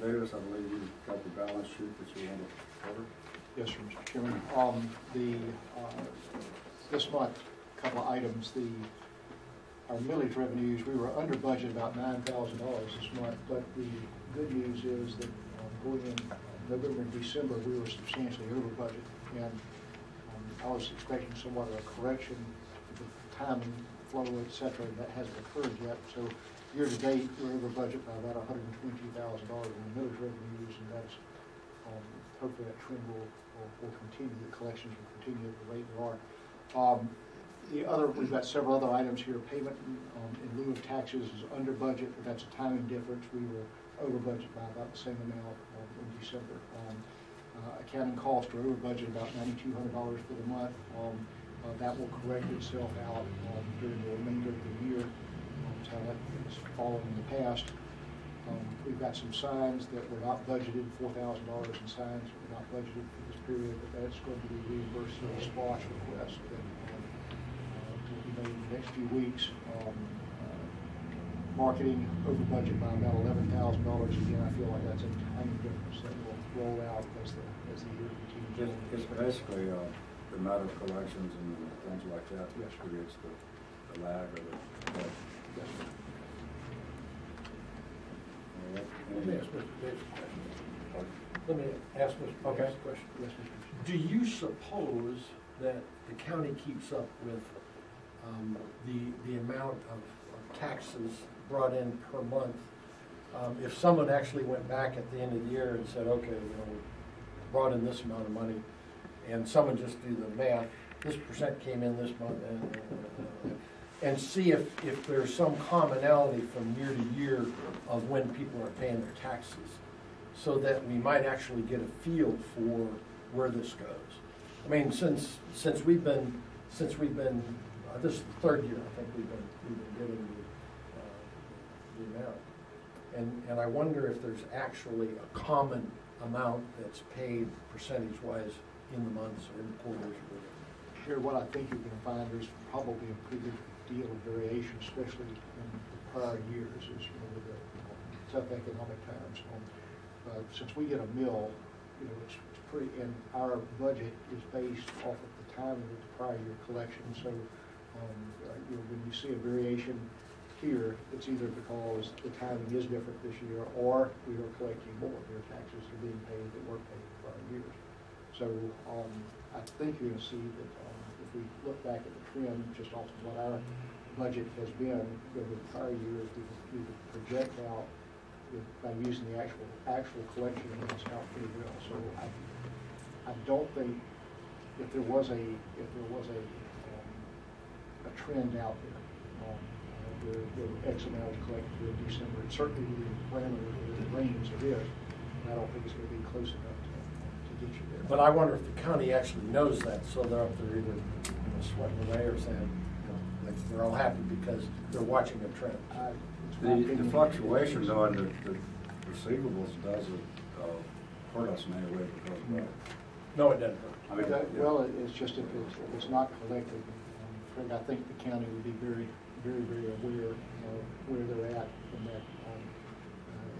Davis, I believe you've got the balance sheet that you want to cover. Yes, sir, Mr. Chairman. Um, the, uh, this month, a couple of items, the, our millage revenues, we were under budget about nine thousand dollars this month, but the good news is that um, going in November and December, we were substantially over budget. And um, I was expecting somewhat of a correction, the timing, flow, et cetera, that hasn't occurred yet. So year-to-date, we're over budget by about hundred and twenty thousand dollars in millage revenues, and that's um, hopefully that trend will, will, will continue, the collections will continue at the rate they are. Um, The other, we've got several other items here, payment um, in lieu of taxes is under budget, but that's a timing difference, we were over budget by about the same amount um, in December. Um, uh, Accounting costs are over budget about ninety-two hundred dollars for the month, um, uh, that will correct itself out um, during the remainder of the year, um, so that is in the past. Um, We've got some signs that were not budgeted, four thousand dollars in signs that were not budgeted for this period, but that's going to be reimbursed through a SPLOST request that um, uh, will be made in the next few weeks. Um, uh, Marketing over budget by about eleven thousand dollars. Again, I feel like that's a tiny difference that will roll out as the, as the year continues. It's, it's basically, uh, the matter of collections and things like that Yes. creates the, the lag or the. Yes, sir. Let me ask Mr. Davis a question. Let me ask Mr. Davis a question. Yes, Mr. Do you suppose that the county keeps up with um, the, the amount of of taxes brought in per month? Um, If someone actually went back at the end of the year and said, okay, you know, brought in this amount of money, and someone just do the math, this percent came in this month, and, and- and see if, if there's some commonality from year to year of when people are paying their taxes, so that we might actually get a feel for where this goes. I mean, since, since we've been, since we've been, uh, this is the third year, I think we've been, we've been getting the, uh, the amount. And, and I wonder if there's actually a common amount that's paid percentage-wise in the months or in the quarters. Here, what I think you're gonna find, there's probably a pretty good deal of variation, especially in the prior years, you know, the tough economic times. Um, uh, Since we get a mill, you know, it's, it's pretty, and our budget is based off of the timing of the prior year collection, so, um, uh, you know, when you see a variation here, it's either because the timing is different this year, or we are collecting more, their taxes are being paid that weren't paid in prior years. So, um, I think you're gonna see that, um, if we look back at the trend, just off of what our budget has been over the prior years, we can, project out by using the actual, actual collection amounts out pretty well. So I, I don't think, if there was a, if there was a, um, a trend out there, um, where, where X amount collected in December, it certainly within the parameters, within the range it is, and I don't think it's gonna be close enough to, to get you there. But I wonder if the county actually knows that, so they're up there either you know, sweating away or saying, you know, like, they're all happy because they're watching a trend. I- it's my The, opinion. the fluctuation though in the, the receivables doesn't, uh, hurt us in any way because of that. No, it doesn't hurt. I mean, That- yeah. Well, it- it's just if it's, if it's not collected, um, Craig, I think the county would be very, very, very aware of where they're at in that. um,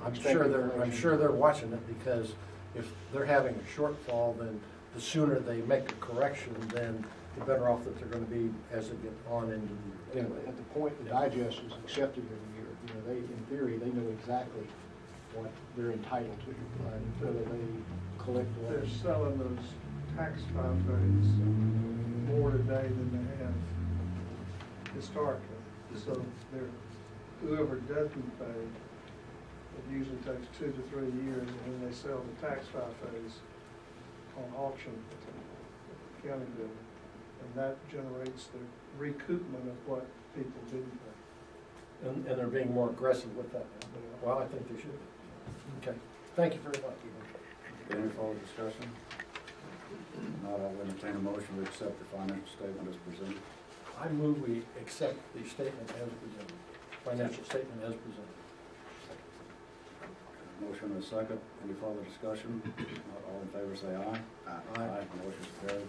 uh, I'm expected sure they're, I'm collection. sure they're watching it because if they're having a shortfall, then the sooner they make a correction, then the better off that they're gonna be as they get on into the year. Anyway, At the point the digest is accepted every year, you know, they, in theory, they know exactly what they're entitled to, and whether they collect or. They're selling those tax files more today than they have historically. So they're, whoever doesn't pay, it usually takes two to three years, and then they sell the tax fi fas on auction, county bill. And that generates the recoupment of what people didn't pay. and, and they're being more aggressive with that. now. Well, I think they should be. Okay, thank you very much. Any further discussion? Not, I'll entertain a motion to accept the financial statement as presented. I move we accept the statement as presented, financial statement as presented. Motion and a second. Any further discussion? Not all in favor, say aye. Aye. Motion's carried.